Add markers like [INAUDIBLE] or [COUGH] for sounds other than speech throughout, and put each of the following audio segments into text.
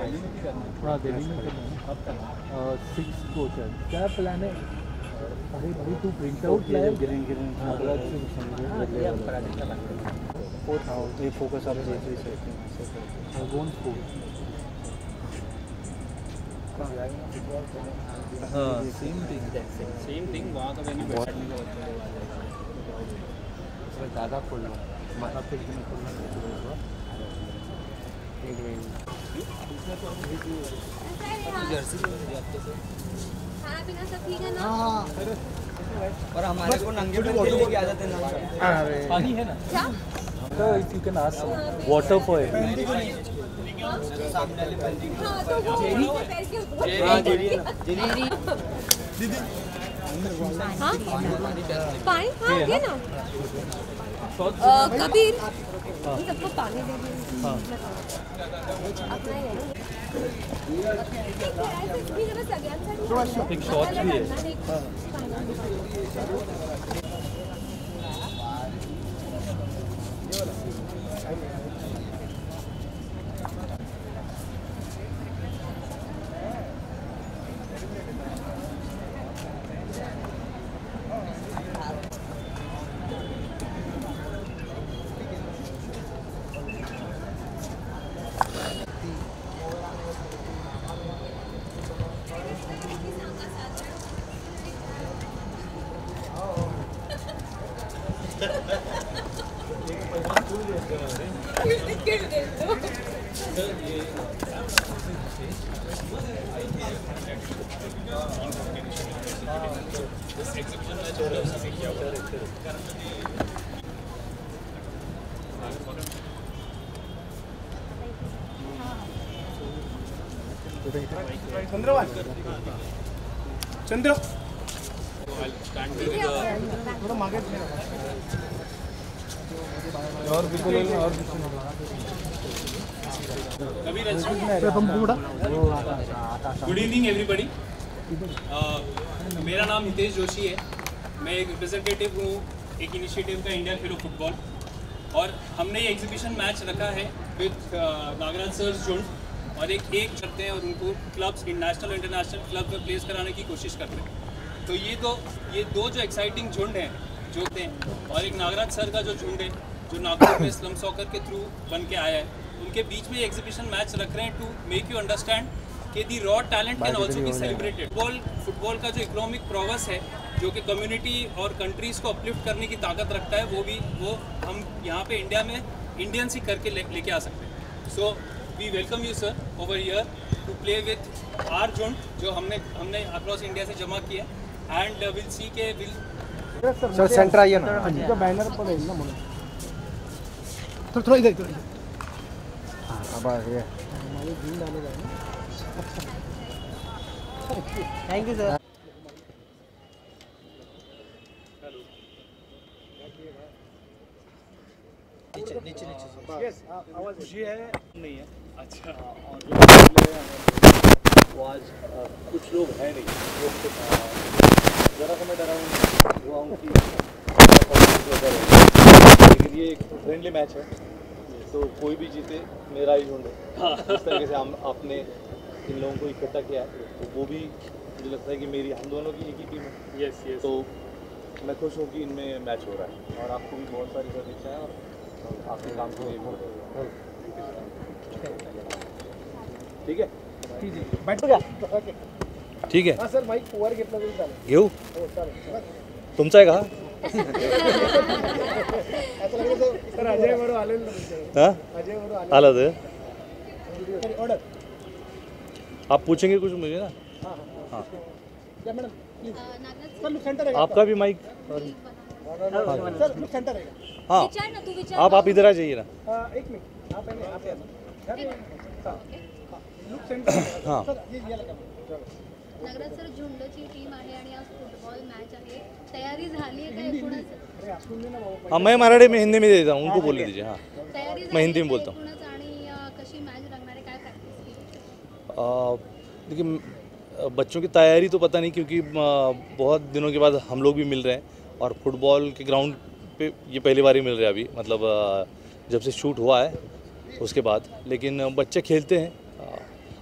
हाँ दिल्ली में करना सिक्स को क्या प्लान है अरे भाई तू प्रिंट आउट लाया गिरेन गिरेन फोर्थ हाउस ये फोकस आप ही सकते हैं कौन हाँ सेम थिंग सेम थिंग वहाँ का वेन्यू बैठने का बच्चों ज़्यादा खोल लो फिर खोलना और हमारे को नंगे पे खेलने की आदत है पानी है ना तो you can ask water for हाँ तो हाँ है जेरी हाँ पानी हाँ ये ना कबीर इन सबको पानी दे दीजिए। है। ना एक ऐसे भी जरा चंद्र और भी और भी गुड इवनिंग एवरीबडी मेरा नाम हितेश जोशी है। मैं एक रिप्रेजेंटेटिव हूँ एक इनिशिएटिव का इंडिया खेलो फुटबॉल और हमने ये एग्जीबिशन मैच रखा है विद नागराज सर जुंड और एक एक करते हैं और उनको क्लब्स नेशनल इंटरनेशनल क्लब में प्लेस कराने की कोशिश करते हैं। तो ये दो ये दो जो एक्साइटिंग झुंड हैं जो थे और एक नागराज सर का जो झुंड है जो नागपुर में स्लम सॉकर के थ्रू बन के आया है उनके बीच में एग्जीबिशन मैच रख रहे हैं टू मेक यू अंडरस्टैंड कि the raw talent can also be celebrated football football का जो इकोनॉमिक प्रोग्रेस है जो कि कम्युनिटी और कंट्रीज़ को अपलिफ्ट करने की ताकत रखता है वो भी वो हम यहाँ पे इंडिया में इंडियंस ही करके लेके ले- लेके आ सकते हैं। So we welcome you sir over year to play with our zone जो हमने हमने अक्रॉस इंडिया से जमा किया एंड विल सी के विल सर सेंटर आइए ना। अब आ गया। थैंक यू सर खुशी है नहीं है। अच्छा वो आज अ, कुछ लोग हैं नहीं लोग जरा सा मैं डरा हूँ हुआ हूँ कि लेकिन ये एक फ्रेंडली मैच है तो कोई भी जीते मेरा ही झुंड है। इस तरीके से हम आपने इन लोगों को इकट्ठा किया है तो वो भी मुझे लगता है कि मेरी हम दोनों की एक ही टीम है। यस यस तो मैं खुश हूँ कि इनमें मैच हो रहा है और आपको भी बहुत सारी शुभेच्छाएँ और आपके काम को ये ठीक है? ठीक आहे सर माईक वर घेतलं तरी चालेल घेऊ हो चालेल तुमचा आहे का सर. हा। आले। आप पूछेंगे कुछ मुझे ना? हाँ हाँ मॅडम सर आहे आपका भी माइक सर लुक सेंटर आहे हाँ। विचार ना तू विचार आप आप इधर आ जाइए ना। एक मिनिट। आप सर हाँ लुक सेंटर सर ये याला का चलो नगरात सर झुंडची टीम आहे आणि आज फुटबॉल मॅच आहे. तयारी झाली आहे का एकूणच अरे असून दे ना बाबा मैं मराठी में हिंदी में दे देता हूँ उनको बोलने दीजिए हाँ। मैं हिंदी में बोलता हूँ। देखिए बच्चों की तैयारी तो पता नहीं क्योंकि बहुत दिनों के बाद हम लोग भी मिल रहे हैं और फुटबॉल के ग्राउंड पे ये पहली बार ही मिल रहे हैं अभी। मतलब जब से शूट हुआ है उसके बाद। लेकिन बच्चे खेलते हैं।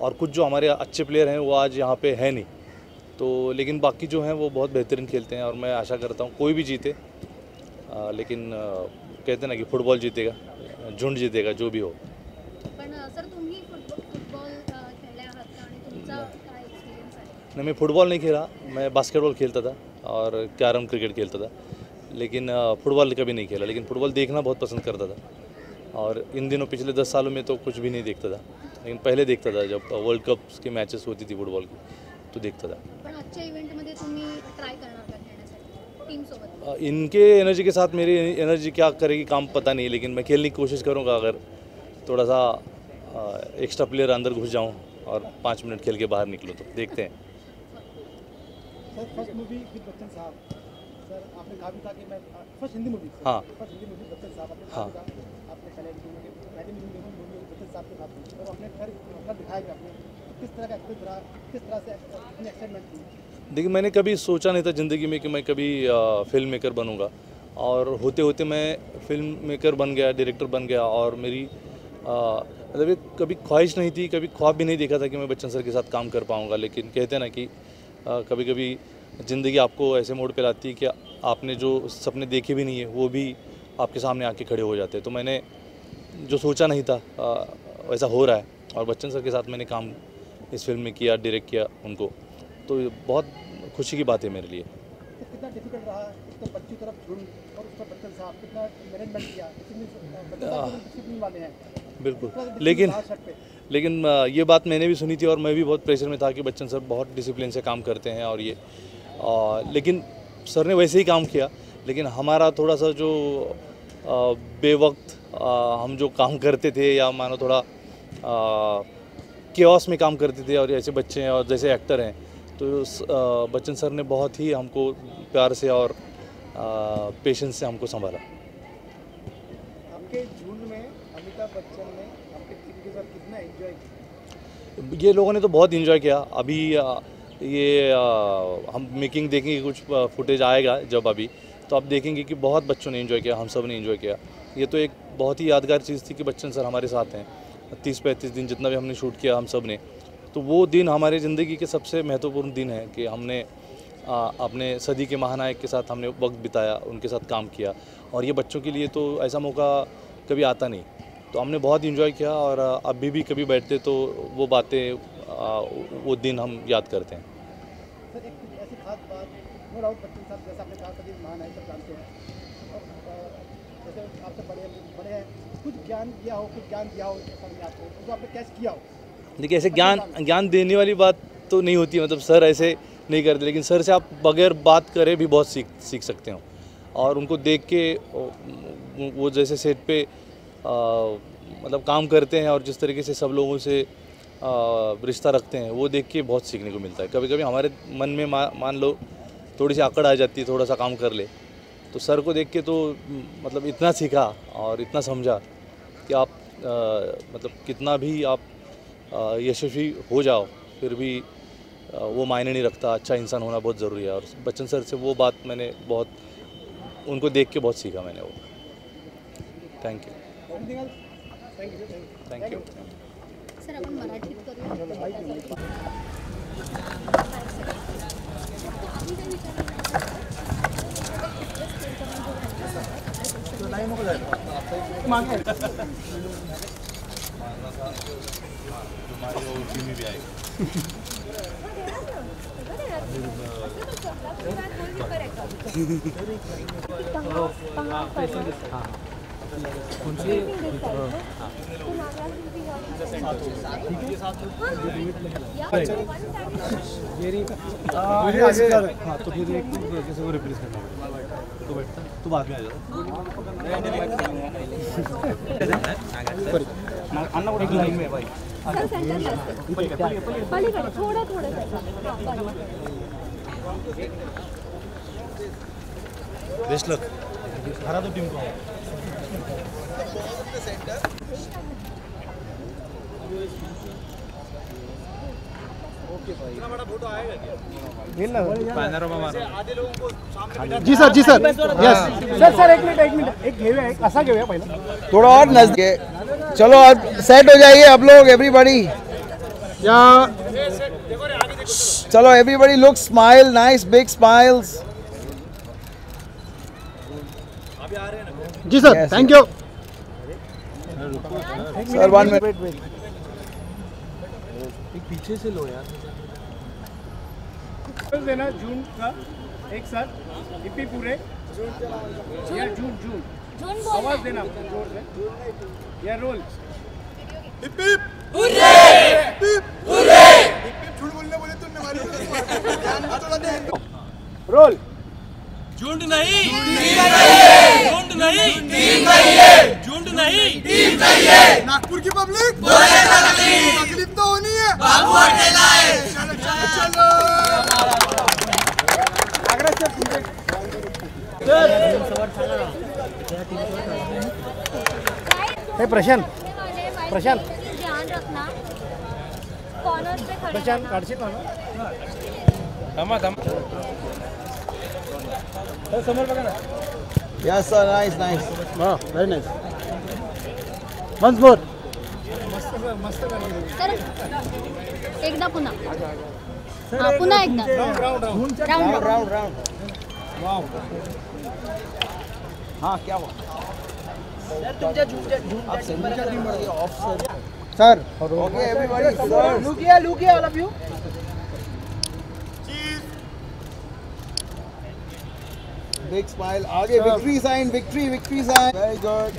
और कुछ जो हमारे अच्छे प्लेयर हैं वो आज यहाँ पे है नहीं। तो लेकिन बाकी जो हैं वो बहुत बेहतरीन खेलते हैं और मैं आशा करता हूँ कोई भी जीते। आ, लेकिन आ, कहते हैं ना कि फुटबॉल जीतेगा झुंड जीतेगा जो भी हो। नहीं. मैं फुटबॉल नहीं खेला मैं बास्केटबॉल खेलता था और कैरम क्रिकेट खेलता था लेकिन फुटबॉल कभी नहीं खेला लेकिन फुटबॉल देखना बहुत पसंद करता था और इन दिनों पिछले दस सालों में तो कुछ भी नहीं देखता था. लेकिन पहले देखता था जब वर्ल्ड कप के मैचेस होती थी फुटबॉल की तो देखता था। आ, इनके एनर्जी के साथ मेरी एनर्जी क्या करेगी काम पता नहीं लेकिन मैं खेलने की कोशिश करूँगा अगर थोड़ा सा एक्स्ट्रा प्लेयर अंदर घुस जाऊँ और पाँच मिनट खेल के बाहर निकलूँ तो देखते हैं। हाँ। हाँ। देखिए मैंने कभी सोचा नहीं था ज़िंदगी में कि मैं कभी फ़िल्म मेकर बनूँगा। और होते होते मैं फ़िल्म मेकर बन गया डायरेक्टर बन गया और मेरी मतलब एक कभी ख्वाहिश नहीं थी कभी ख्वाब भी नहीं देखा था कि मैं बच्चन सर के साथ काम कर पाऊँगा। लेकिन कहते हैं ना कि कभी कभी ज़िंदगी आपको ऐसे मोड़ पे लाती है कि आपने जो सपने देखे भी नहीं है वो भी आपके सामने आके खड़े हो जाते हैं। तो मैंने जो सोचा नहीं था वैसा हो रहा है और बच्चन सर के साथ मैंने काम इस फ़िल्म में किया डायरेक्ट किया उनको। तो बहुत खुशी की बात है मेरे लिए। तो कितना डिफ़िकल्ट रहा तो बच्ची तरफ़ झुंड और उस बच्चन साहब कितना मैनेजमेंट किया कितनी बच्चन साहब डिसिप्लिन वाले हैं? बिल्कुल। लेकिन लेकिन ये बात मैंने भी सुनी थी और मैं भी बहुत प्रेशर में था कि बच्चन सर बहुत डिसिप्लिन से काम करते हैं और ये अ, लेकिन सर ने वैसे ही काम किया लेकिन हमारा थोड़ा सा जो बेवक्त हम जो काम करते थे या मानो थोड़ा केओस में काम करते थे और ऐसे बच्चे हैं और जैसे एक्टर हैं तो बच्चन सर ने बहुत ही हमको प्यार से और पेशेंस से हमको संभाला। आपके झुंड में अमिताभ बच्चन ने आपके टीम के साथ कितना एंजॉय किया? ये लोगों ने तो बहुत इन्जॉय किया। अभी आ, ये आ, हम मेकिंग देखेंगे कुछ फुटेज आएगा जब अभी। तो आप देखेंगे कि बहुत बच्चों ने इन्जॉय किया हम सबने इन्जॉय किया। ये तो एक बहुत ही यादगार चीज़ थी कि बच्चन सर हमारे साथ हैं। तीस पैंतीस दिन जितना भी हमने शूट किया हम सबने। तो वो दिन हमारे ज़िंदगी के सबसे महत्वपूर्ण दिन है कि हमने आ, अपने सदी के महानायक के साथ हमने वक्त बिताया उनके साथ काम किया। और ये बच्चों के लिए तो ऐसा मौका कभी आता नहीं। तो हमने बहुत इन्जॉय किया और अभी भी कभी बैठते तो वो बातें वो दिन हम याद करते हैं। सर एक ऐसी खास बात नो डाउट साहब जैसा आपने कहा सभी महान है सब जानते हैं। जैसे आपसे बड़े बड़े हैं कुछ ज्ञान दिया हो कुछ ज्ञान दिया हो आपको जो आपने कैच किया हो। देखिए ऐसे ज्ञान ज्ञान देने वाली बात तो नहीं होती मतलब सर ऐसे नहीं करते लेकिन सर से आप बगैर बात करे भी बहुत सीख सीख सकते हो। और उनको देख के वो- जैसे सेट पे आ, मतलब काम करते हैं और जिस तरीके से सब लोगों से रिश्ता रखते हैं वो देख के बहुत सीखने को मिलता है। कभी कभी हमारे मन में मा, मान लो थोड़ी सी आकड़ आ जाती है थोड़ा सा काम कर ले तो सर को देख के तो मतलब इतना सीखा और इतना समझा कि आप आ, मतलब कितना भी आप यशस्वी हो जाओ फिर भी आ, वो मायने नहीं रखता अच्छा इंसान होना बहुत ज़रूरी है। और बच्चन सर से वो बात मैंने बहुत उनको देख के बहुत सीखा मैंने वो। Thank you thank you thank you sir आपण मराठीत करूया. [LAUGHS] हाँ तो फिर एक जैसे वो रिप्लेस करना तो बैठता तो बाद में आ पलीकडे थोडं थोडं बेस्ट लक। हरा तो टीम को। जी सर जी सर। यस सर सर एक मिनट एक मिनिट। एक घेऊया एक असा घेऊया पहिला. थोड़ा और नज़दीक चलो अब सेट हो जाइए आप लोग एवरीबॉडी चलो everybody look smile nice big smiles ji sir thank you sir one minute एक पीछे से लो यार। देना जून का एक साथ हिप्पी पूरे। या जून जून। आवाज़ देना ज़ोर से। या रोल। रोल। झुंड नहीं झुंड नहीं झुंड नहीं नागपुर की पब्लिक? तकलीफ़। तो होनी है। बाबू अकेला है। चलो चलो हे प्रशांत प्रशांत. ध्यान रखना कॉर्नर्स पे खड़े प्रशांत रहना. काढशील मला? यस सर नाइस नाइस वा व्हेरी नाईस वन्स मोर एकदा पुन्हा. हा पुन्हा एकदा. Round round round round round हाँ क्या sir okay everybody sir look here look here all of you big smile आगे victory sign victory victory sign very good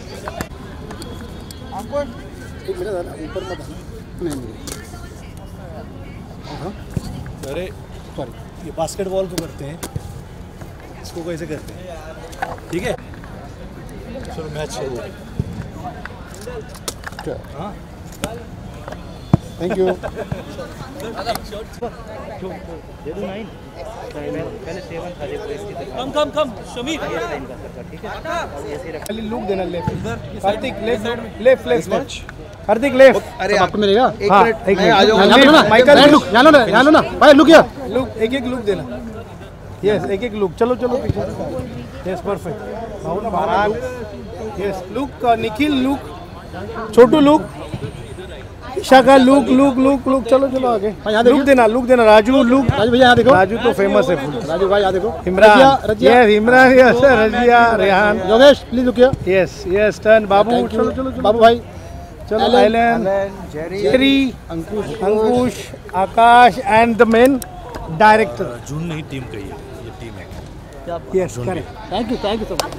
आजा एक मिनट जरा ऊपर मत नहीं नहीं। अरे सॉरी ये बास्केटबॉल को करते हैं। इसको कैसे करते हैं? ठीक है? चलो मैच शुरू हाँ। Thank you [LAUGHS] come come come Shamir खाली लुक देना left. Kartik left left left left. Kartik left. अरे आपको मिलेगा? एक हाँ, मिनट, एक आ मिनट लो ना माइकल, लुक यहाँ लो ना यहाँ लो ना भाई लुक यार लुक एक एक लुक देना। यस एक एक लुक। चलो चलो पीछे। यस परफेक्ट महाराज yes look. Nikhil look Chhotu look. Isha का लुक लुक लुक लुक। चलो चलो आगे। लुक देना लुक देना। राजू लुक। राजू भैया देखो। राजू तो फ़ेमस है राजू भाई यहाँ देखो। Imran. Yes Imran yes Razia Rehan. Yogesh please look yes yes turn बाबू चलो चलो बाबू भाई। चलो island Jerry Ankush. Ankush Akash and the main director जून नहीं टीम का ये ये टीम है। Yes correct thank you thank you so much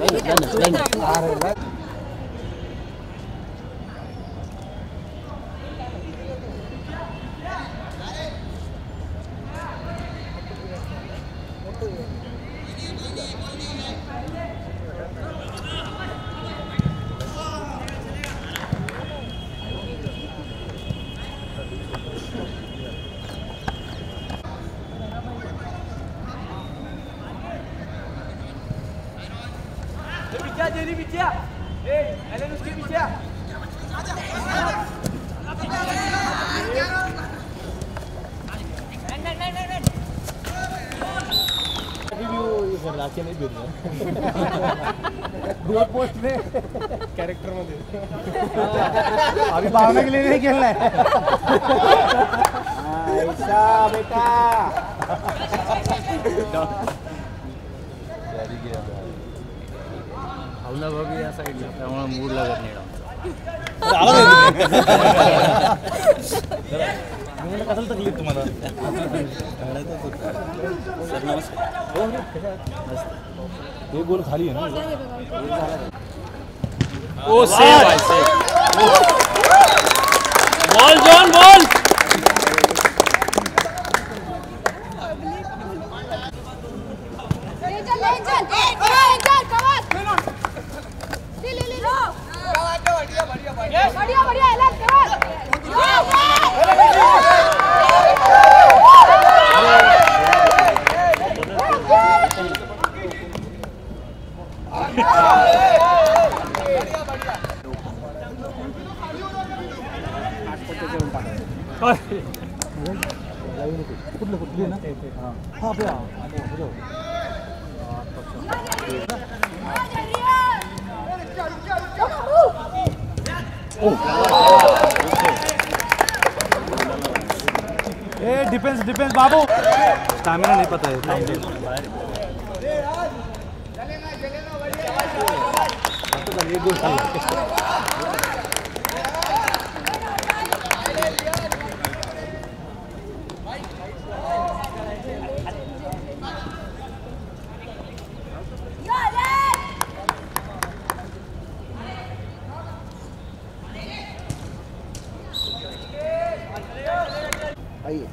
लाके नहीं भेज रहा पोस्ट में कैरेक्टर मध्ये अभी भावना के लिए नहीं खेलना है। ऐसा बेटा। भावना भाभी या साईडला. त्यामुळे मूड लागत नाही कसं तकलीफ़ तुम्हाला एक गोल खाली आहे ना ओ save ball John ball Angel, Angel! Angel, come on! ले, ले, ले, ले. कुठलं कुठली ना हाँ हाँ आपल्या हाँ ए डिफेंस डिफेंस बाबू स्टैमिना नहीं पता है। आइए।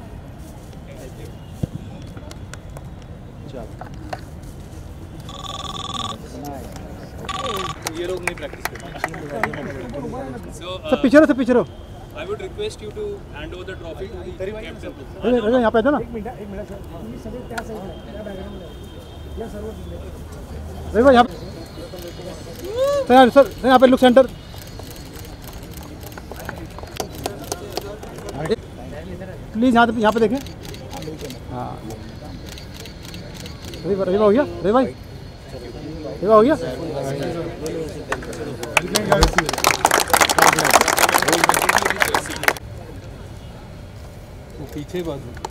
ये लोग नहीं प्रैक्टिस करते। सब पीछे रहो सब पीछे रहो। I would request you to hand over the trophy to the captain. अरे अरे यहाँ पे थे ना? अरे भाई यहाँ पे- सर यहाँ- सर यहाँ पे लुक सेंटर प्लीज़ यहाँ यहाँ पे देखें। हाँ। रवि रवि हो गया? रवि भाई? रेवा हो गया? पीछे बाजू।